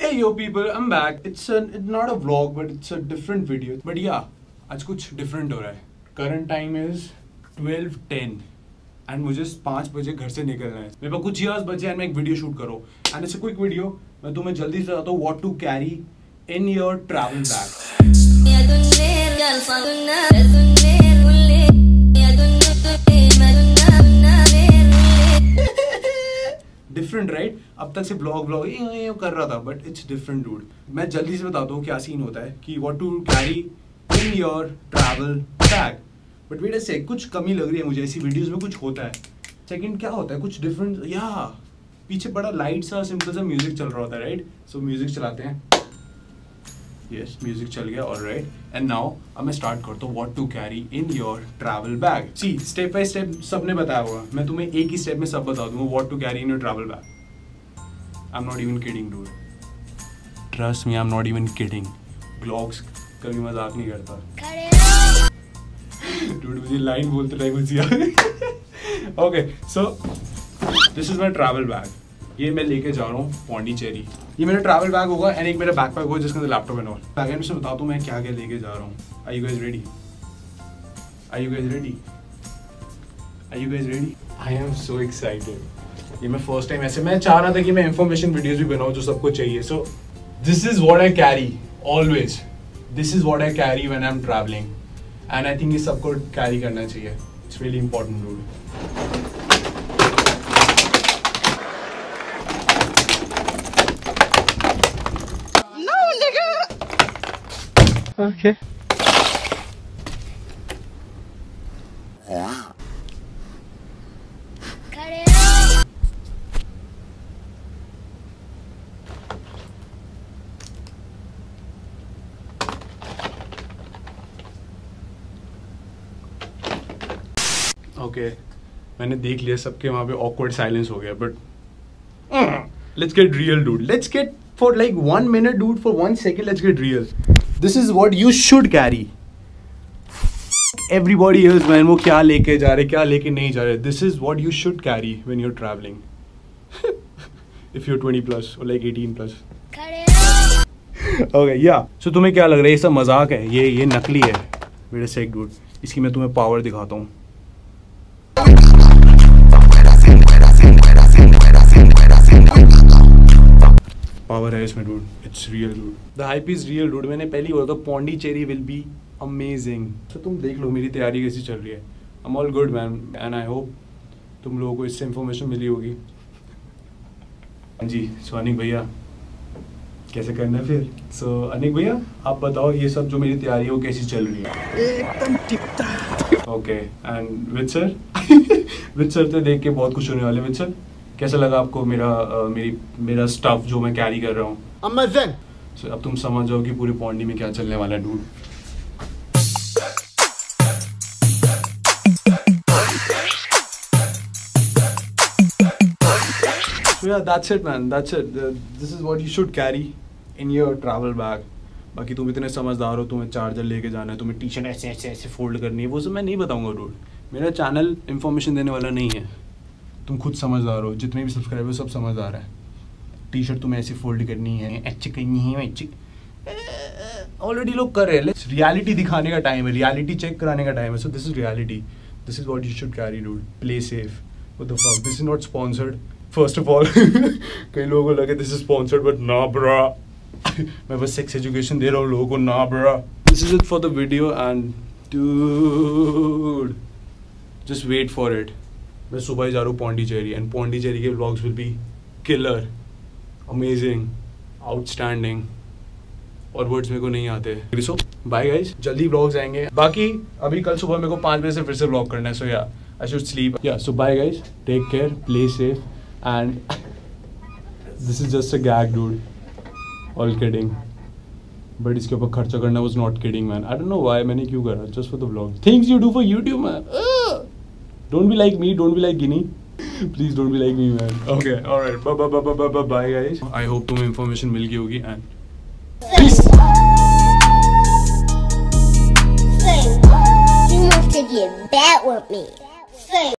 hey yo people, I'm back. It's a it's not a vlog, but it's a different video. But yeah, आज कुछ different हो रहा है. Current time is 12:10 and मुझे पाँच बजे घर से निकलना है मेरे पास कुछ ईयर्स बचे हैं मैं एक वीडियो शूट करो एंड इट्स क्विक वीडियो मैं तुम्हें जल्दी से बताता हूँ what to carry in your travel bag अब तक से ब्लॉग ब्लॉग कर रहा था बट इट्स डिफरेंट डूड मैं जल्दी से बताता हूँ क्या सीन होता है कि what to carry in your travel bag but weight से कुछ कमी लग रही है मुझे, ऐसी वीडियोस में कुछ होता है। सेकंड क्या होता है? कुछ डिफरेंट या पीछे बड़ा लाइट सा सिंपल सा म्यूज़िक चल रहा होता है राइट सो म्यूज़िक चलाते हैं। यस म्यूज़िक चल गया और राइट एंड नाउ अब मैं स्टार्ट करता हूँ what to carry in your travel bag see step by step सबने बताया हुआ मैं तुम्हें एक ही स्टेप में सब बता दूँगा what to carry in your travel bag I am not even kidding dude trust me I am not even kidding vlogs कभी मज़ाक नहीं करता। डूड मुझे लाइन बोलते टाइम मुझे okay so this is my travel bag ये मैं लेके जा रहा हूँ पौंडीचेरी ये मेरा ट्रैवल बैग होगा एंड एक मेरा बैकपैक होगा जिसके अंदर laptop and all bag and से बता दूँ मैं क्या क्या लेके जा रहा हूँ। Are you guys ready are you guys ready are you guys ready I am so excited ये मैं फ़र्स्ट टाइम ऐसे मैं चाह रहा था कि मैं इंफॉर्मेशन वीडियोस भी बनाऊँ जो सबको चाहिए। So this is what I carry always this is what I carry when I am travelling and I think ये सबको कैरी करना चाहिए। It's really important rule Okay. Okay मैंने देख लिया सबके वहाँ पे ऑकवर्ड साइलेंस हो गया but let's get real dude let's get for like one minute dude for one second let's get real this is what you should carry everybody else man वो क्या लेके जा रहे, क्या लेके नहीं जा रहे. This is what you should carry when you're travelling if you're twenty plus और लाइक एटीन प्लस ओके या सो तुम्हें क्या लग रहा है? ये सब मज़ाक है? ये ये नकली है? मेरे से एक डूड इसकी मैं तुम्हें पावर दिखाता हूँ. पावर है इसमें dude it's real dude the hype is real dude मैंने पहली बोला था पौंडीचेरी विल बी अमेजिंग तो तुम देख लो मेरी तैयारी कैसी चल रही है। I am all good man and I hope तुम लोगों को इससे इंफॉर्मेशन मिली होगी। हाँ जी सो अनिक भैया कैसे करना है फिर? सो so, अनिक भैया आप बताओ ये सब जो मेरी तैयारी है वो कैसी चल रही है? एकदम टिकता okay and with sir with sir तो देख के बहुत खुश होने वाले विद सर कैसा लगा आपको मेरा uh, मेरी मेरा स्टफ़ जो मैं कैरी कर रहा हूँ अमेजिंग so, अब तुम समझ जाओ कि पूरी पौंडी में क्या चलने वाला है dude So yeah, that's it man. That's it. This is what you should carry in your travel bag. बाकी तुम इतने समझदार हो तुम्हें चार्जर लेके जाना है तुम्हें टी शर्ट ऐसे ऐसे ऐसे फोल्ड करनी है वो सब मैं नहीं बताऊँगा डूड मेरा चैनल इन्फॉर्मेशन देने वाला नहीं है तुम खुद समझदार हो, जितने भी सब्सक्राइबर सब समझदार है। टी शर्ट तुम्हें ऐसी फोल्ड करनी है अच्छी करनी है अच्छी ऑलरेडी लोग कर रहे हैं रियलिटी दिखाने का टाइम है रियलिटी चेक कराने का टाइम है। So this is reality this is what you should carry dude play safe the fuck this is not sponsored first of all कई लोगों को लगे दिस इज़ स्पॉन्सर्ड बट ना ब्रा मैं बस सेक्स एजुकेशन दे रहा हूँ लोगों को, ना bro this is it for the video and dude just wait for it मैं सुबह ही जा रहा हूँ पौंडीचेरी एंड पौंडीचेरी के vlogs will be killer amazing outstanding और वर्ड्स मेरे को नहीं आते। सो बाय गाइस जल्दी व्लॉग्स आएँगे। बाकी, अभी कल सुबह मेरे को पाँच बजे से फिर से ब्लॉग करना है सो या आई शुड स्लीप या so bye guys take care play safe and this is just a gag dude all kidding but इसके ऊपर खर्चा करना was not kidding man I don't know why मैंने क्यों करा? Just for the vlog things you do for YouTube man Don't be like me don't be like Ginny please don't be like me man okay alright bye bye bye bye bye bye guys I hope तुम्हें information मिल गई होगी and Peace. Say, you must get that with me. Say.